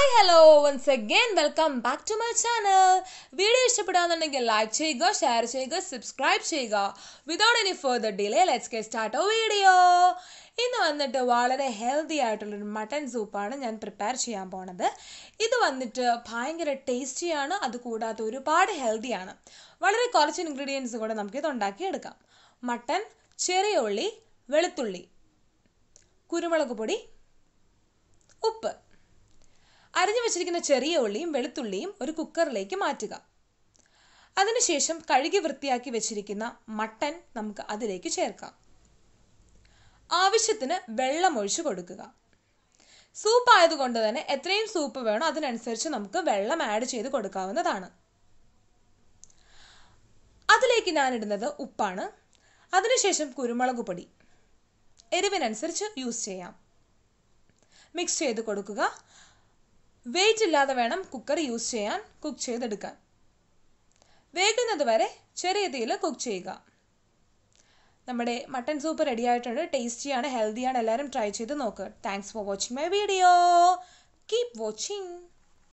Hi hello once again welcome back to my channel video ഇഷ്ടപ്പെടുകയാണെന്നുണ്ടെങ്കിൽ like ചെയ്യുക share ചെയ്യുക subscribe ചെയ്യുക. Without any further delay let's get start oh video ഇന്ന് വന്നിട്ട് വളരെ healthy ആയിട്ടുള്ളൊരു mutton സൂപ്പാണ് ഞാൻ പ്രിപ്പയർ ചെയ്യാൻ പോണത്. ഇത് വന്നിട്ട് ഭയങ്കര ടേസ്റ്റിയാണ് അതുകൂടാതെ ഒരുപാട് ഹെൽത്തിയാണ് വളരെ കുറച്ച് ഇൻഗ്രീഡിയൻസ് കൂടെ നമുക്ക് ഇത് ഉണ്ടാക്കി എടുക്കാം മട്ടൺ ചെറിയ ഉള്ളി വെളുത്തുള്ളി കുരുമുളക് പൊടി വെച്ചിരിക്കുന്ന ചെറിയ ഉള്ളിയും വെളുത്തുള്ളിയും ഒരു കുക്കറിലേക്ക് മാറ്റുക. അതിനുശേഷം കഴുകി വൃത്തിയാക്കി വെച്ചിരിക്കുന്ന മട്ടൻ നമുക്ക് അതിലേക്ക് ചേർക്കാം. ആവശ്യത്തിന് വെള്ളം ഒഴിച്ചു കൊടുക്കുക. സൂപ്പ് ആയതുകൊണ്ട് തന്നെ എത്രയും സൂപ്പ് വേണോ അതിനനുസരിച്ച് നമുക്ക് വെള്ളം ആഡ് ചെയ്ത് കൊടുക്കാവുന്നതാണ്. അതിലേക്ക് ഞാൻ ഇടുന്നത് ഉപ്പാണ്. അതിനുശേഷം കുരുമുളക് പൊടി. എരിവിനനുസരിച്ച് യൂസ് ചെയ്യാം. മിക്സ് ചെയ്ത് കൊടുക്കുക. വെയിറ്റ് ഇല്ലാതെ വേണം കുക്കർ യൂസ് ചെയ്യാൻ കുക്ക് ചെയ്തെടുക്കാൻ. വേകുന്നത് വരെ ചെറിയ തീയിൽ കുക്ക് ചെയ്യുക. നമ്മുടെ മട്ടൻ സൂപ്പ് റെഡി ആയിട്ടുണ്ട്. ടേസ്റ്റിയാണ് ഹെൽത്തിയാണ് എല്ലാവരും ട്രൈ ചെയ്ത് നോക്കുക thanks for watching my video keep watching